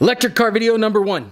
Electric car video number one.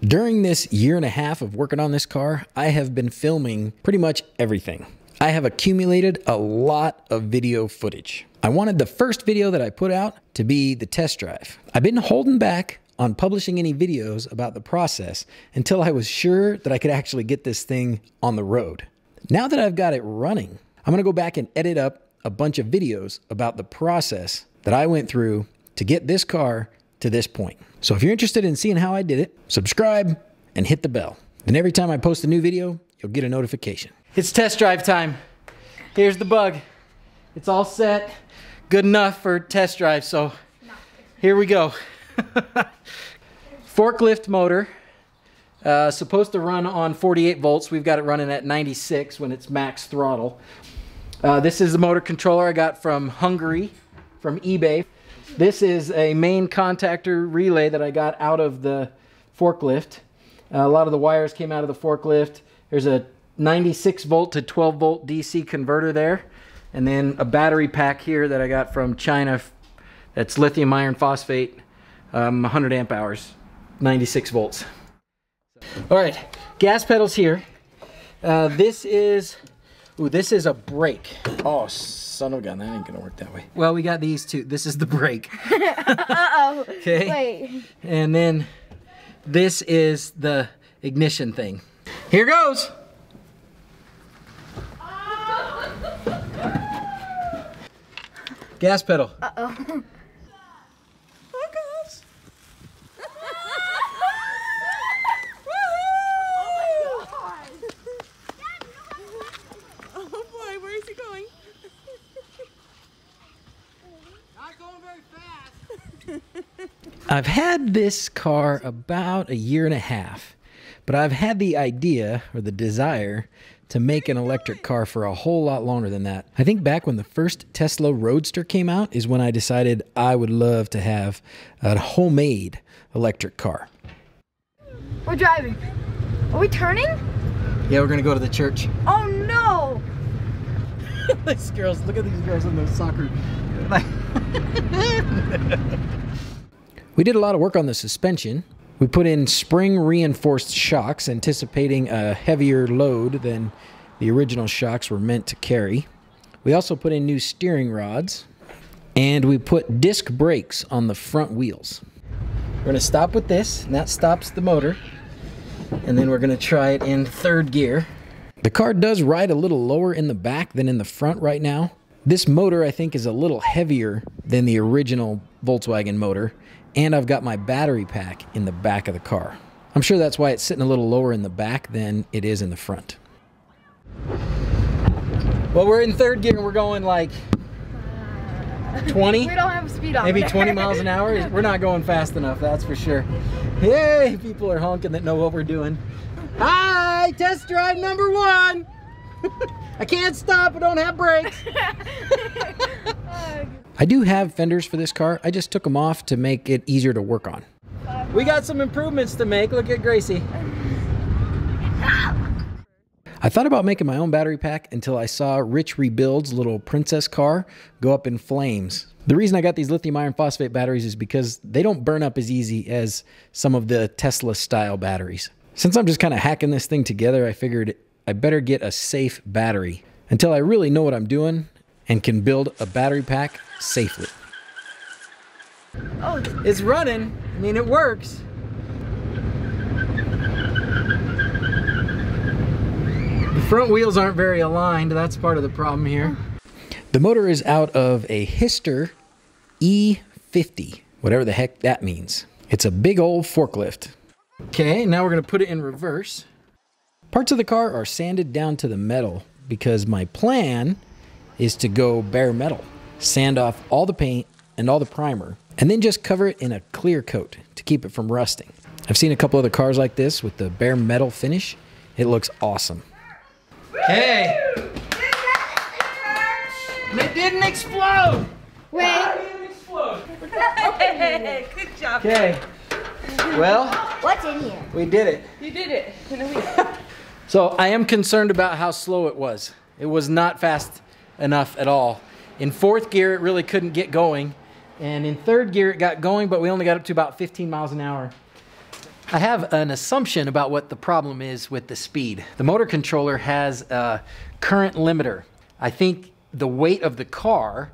During this year and a half of working on this car, I have been filming pretty much everything. I have accumulated a lot of video footage. I wanted the first video that I put out to be the test drive. I've been holding back on publishing any videos about the process until I was sure that I could actually get this thing on the road. Now that I've got it running, I'm gonna go back and edit up a bunch of videos about the process that I went through to get this car to this point. So if you're interested in seeing how I did it, subscribe and hit the bell. Then every time I post a new video, you'll get a notification. It's test drive time. Here's the bug. It's all set, good enough for test drive. So here we go. Forklift motor, uh, supposed to run on 48 volts. We've got it running at 96 when it's max throttle. Uh, this is the motor controller I got from Hungary, from eBay. This is a main contactor relay that I got out of the forklift. Uh, a lot of the wires came out of the forklift. There's a 96 volt to 12 volt DC converter there. And then a battery pack here that I got from China. That's lithium iron phosphate, um, 100 amp hours, 96 volts. All right, gas pedals here. Uh, this is, ooh, this is a brake. Oh, son of a gun, that ain't gonna work that way. Well, we got these two. This is the brake. Uh-oh. Okay. Wait. And then this is the ignition thing. Here goes. Gas pedal. Uh-oh. Oh boy, where is he going? Not going very fast. I've had this car about a year and a half, but I've had the idea or the desire to make an electric car for a whole lot longer than that. I think back when the first Tesla Roadster came out is when I decided I would love to have a homemade electric car. We're driving. Are we turning? Yeah, we're gonna go to the church. Oh no! these girls, look at these girls in those soccer. we did a lot of work on the suspension. We put in spring reinforced shocks, anticipating a heavier load than the original shocks were meant to carry. We also put in new steering rods, and we put disc brakes on the front wheels. We're gonna stop with this, and that stops the motor. And then we're gonna try it in third gear. The car does ride a little lower in the back than in the front right now. This motor, I think, is a little heavier than the original Volkswagen motor, and I've got my battery pack in the back of the car. I'm sure that's why it's sitting a little lower in the back than it is in the front. Well, we're in third gear and we're going like uh, 20, We don't have speed on. maybe 20 miles an hour. We're not going fast enough, that's for sure. Hey, people are honking that know what we're doing. Hi, test drive number one. I can't stop, I don't have brakes. I do have fenders for this car. I just took them off to make it easier to work on. We got some improvements to make. Look at Gracie. I thought about making my own battery pack until I saw Rich Rebuild's little princess car go up in flames. The reason I got these lithium iron phosphate batteries is because they don't burn up as easy as some of the Tesla style batteries. Since I'm just kind of hacking this thing together, I figured I better get a safe battery until I really know what I'm doing and can build a battery pack safely. Oh, it's- It's running. I mean, it works. The front wheels aren't very aligned. That's part of the problem here. The motor is out of a Hyster E50, whatever the heck that means. It's a big old forklift. Okay, now we're going to put it in reverse. Parts of the car are sanded down to the metal because my plan is to go bare metal. Sand off all the paint and all the primer, and then just cover it in a clear coat to keep it from rusting. I've seen a couple other cars like this with the bare metal finish. It looks awesome. Okay. And it didn't explode. wait. Hey, good job. Okay. Well, What's in here? we did it. You did it in a week. So I am concerned about how slow it was. It was not fast enough at all. In fourth gear, it really couldn't get going. And in third gear, it got going, but we only got up to about 15 miles an hour. I have an assumption about what the problem is with the speed. The motor controller has a current limiter. I think the weight of the car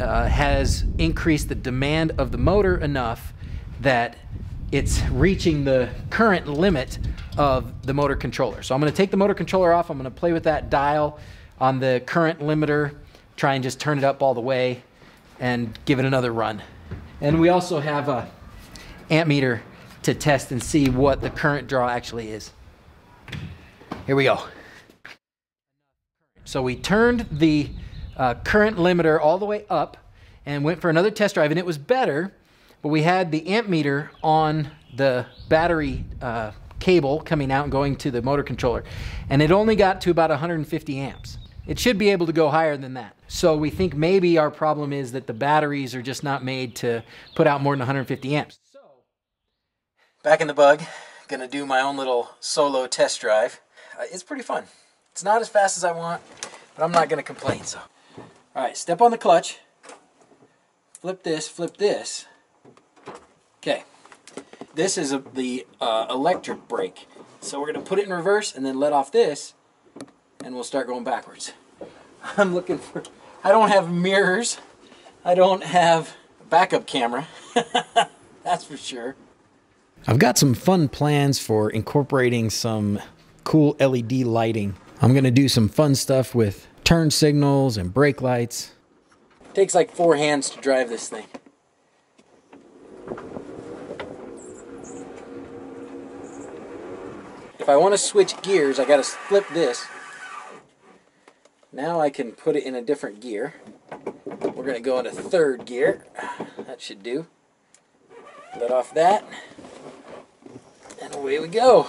uh, has increased the demand of the motor enough that it's reaching the current limit of the motor controller. So I'm going to take the motor controller off. I'm going to play with that dial on the current limiter, try and just turn it up all the way and give it another run. And we also have a amp meter to test and see what the current draw actually is. Here we go. So we turned the uh, current limiter all the way up and went for another test drive and it was better, but we had the amp meter on the battery uh, cable coming out and going to the motor controller and it only got to about 150 amps. It should be able to go higher than that. So we think maybe our problem is that the batteries are just not made to put out more than 150 amps. So, back in the bug, gonna do my own little solo test drive. Uh, it's pretty fun. It's not as fast as I want, but I'm not gonna complain. So, all right, step on the clutch. Flip this, flip this. Okay, this is a, the uh, electric brake. So we're gonna put it in reverse and then let off this and we'll start going backwards. I'm looking for, I don't have mirrors. I don't have a backup camera. That's for sure. I've got some fun plans for incorporating some cool LED lighting. I'm going to do some fun stuff with turn signals and brake lights. It takes like four hands to drive this thing. If I want to switch gears, I got to flip this. Now I can put it in a different gear. We're going to go into third gear. That should do. Let off that. And away we go.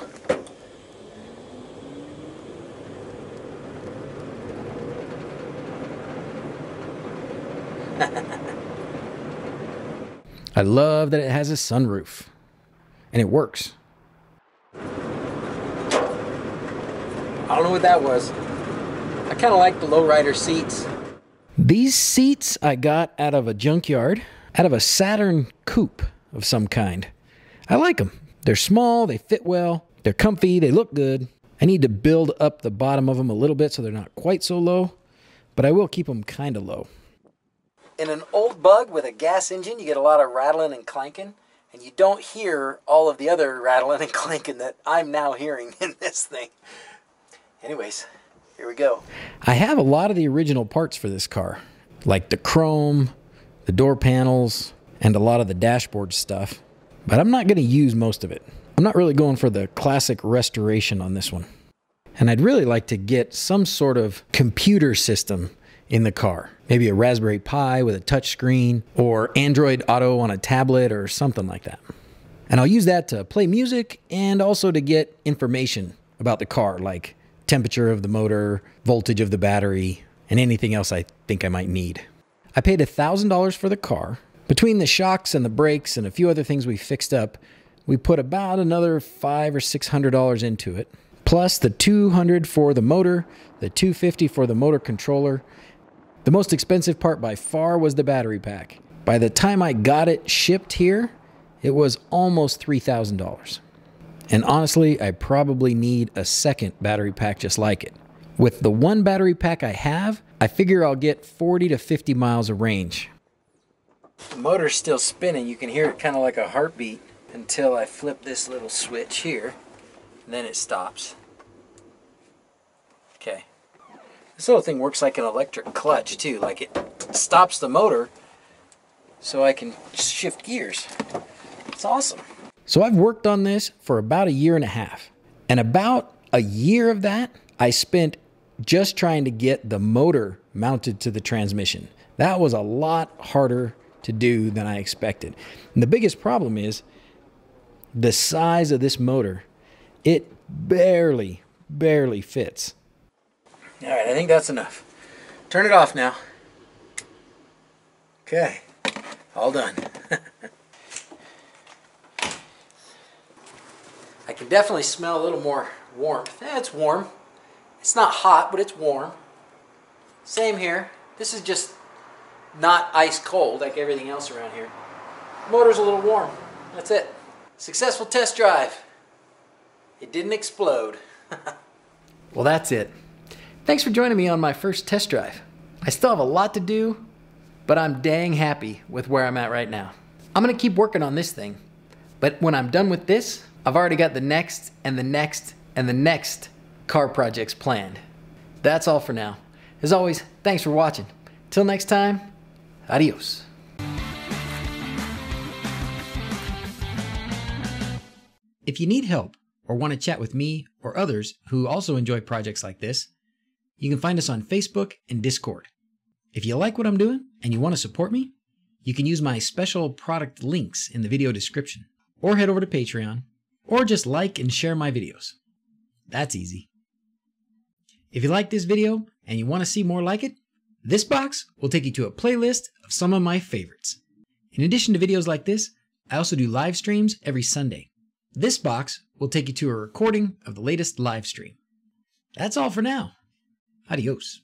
I love that it has a sunroof. And it works. I don't know what that was. I kind of like the lowrider seats. These seats I got out of a junkyard, out of a Saturn coupe of some kind. I like them. They're small, they fit well, they're comfy, they look good. I need to build up the bottom of them a little bit so they're not quite so low, but I will keep them kind of low. In an old bug with a gas engine, you get a lot of rattling and clanking, and you don't hear all of the other rattling and clanking that I'm now hearing in this thing. Anyways, here we go. I have a lot of the original parts for this car, like the chrome, the door panels, and a lot of the dashboard stuff, but I'm not going to use most of it. I'm not really going for the classic restoration on this one. And I'd really like to get some sort of computer system in the car. Maybe a Raspberry Pi with a touch screen or Android Auto on a tablet or something like that. And I'll use that to play music and also to get information about the car, like temperature of the motor, voltage of the battery, and anything else I think I might need. I paid $1,000 for the car. Between the shocks and the brakes and a few other things we fixed up, we put about another five or six hundred dollars into it, plus the 200 for the motor, the 250 for the motor controller. The most expensive part by far was the battery pack. By the time I got it shipped here, it was almost $3,000. And honestly, I probably need a second battery pack just like it. With the one battery pack I have, I figure I'll get 40 to 50 miles of range. The motor's still spinning. You can hear it kind of like a heartbeat until I flip this little switch here. And then it stops. Okay. This little thing works like an electric clutch too. Like it stops the motor so I can shift gears. It's awesome. So I've worked on this for about a year and a half. And about a year of that, I spent just trying to get the motor mounted to the transmission. That was a lot harder to do than I expected. And the biggest problem is the size of this motor. It barely, barely fits. All right, I think that's enough. Turn it off now. Okay, all done. I can definitely smell a little more warmth. Eh, it's warm. It's not hot, but it's warm. Same here. This is just not ice cold like everything else around here. Motor's a little warm. That's it. Successful test drive. It didn't explode. well, that's it. Thanks for joining me on my first test drive. I still have a lot to do, but I'm dang happy with where I'm at right now. I'm gonna keep working on this thing, but when I'm done with this, I've already got the next and the next and the next car projects planned. That's all for now. As always, thanks for watching. Till next time, adios. If you need help or want to chat with me or others who also enjoy projects like this, you can find us on Facebook and Discord. If you like what I'm doing and you want to support me, you can use my special product links in the video description, or head over to Patreon, or just like and share my videos. That's easy. If you like this video and you want to see more like it, this box will take you to a playlist of some of my favorites. In addition to videos like this, I also do live streams every Sunday. This box will take you to a recording of the latest live stream. That's all for now. Adios.